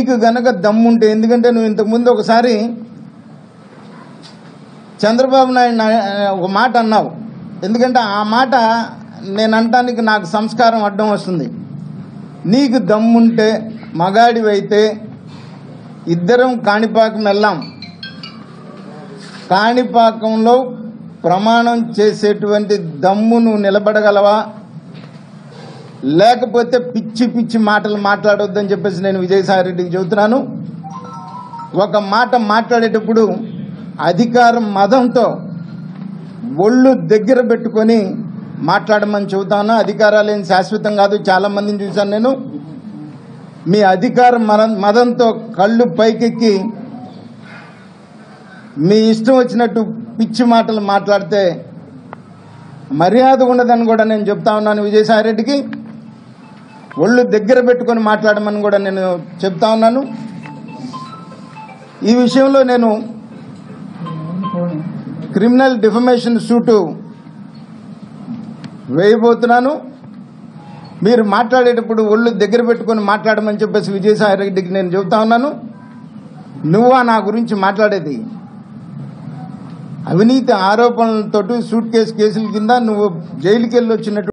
నీకు గనక దమ్ముంటే ఎందుకంటే నువ్వు ఇంతకుముందు ఒకసారి చంద్రబాబు నాయుడు ఒక మాట అన్నావు. ఎందుకంటే ఆ మాట నేను అనటానికి నాకు సంస్కారం అడ్డం వస్తుంది. నీకు దమ్ముంటే మగాడివైతే ఇద్దరం కాణిపాకం వెళ్ళాం కాణిపాకంలో ప్రమాణం చేసేటువంటి దమ్ము నువ్వు నిలబడగలవా? లేకపోతే పిచ్చి పిచ్చి మాటలు మాట్లాడొద్దని చెప్పేసి నేను విజయసాయి రెడ్డికి చెబుతున్నాను. ఒక మాట మాట్లాడేటప్పుడు అధికారం మదంతో ఒళ్ళు దగ్గర పెట్టుకొని మాట్లాడమని చెబుతాను. అధికారాలు ఏం శాశ్వతం కాదు. చాలా మందిని చూశాను నేను. మీ అధికారం మదంతో కళ్ళు పైకెక్కి మీ ఇష్టం వచ్చినట్టు పిచ్చి మాటలు మాట్లాడితే మర్యాద ఉండదని కూడా నేను చెప్తా ఉన్నాను విజయసాయి రెడ్డికి. ఒళ్ళు దగ్గర పెట్టుకొని మాట్లాడమని కూడా నేను చెప్తా ఉన్నాను. ఈ విషయంలో నేను క్రిమినల్ డిఫమేషన్ సూటు వేయబోతున్నాను. మీరు మాట్లాడేటప్పుడు ఒళ్ళు దగ్గర పెట్టుకొని మాట్లాడమని చెప్పేసి విజయసాయి రెడ్డికి నేను చెబుతా ఉన్నాను. నువ్వా నా గురించి మాట్లాడేది? అవినీతి ఆరోపణలతోటి సూట్ కేసు కేసుల కింద నువ్వు జైలుకి వెళ్ళి వచ్చినట్టు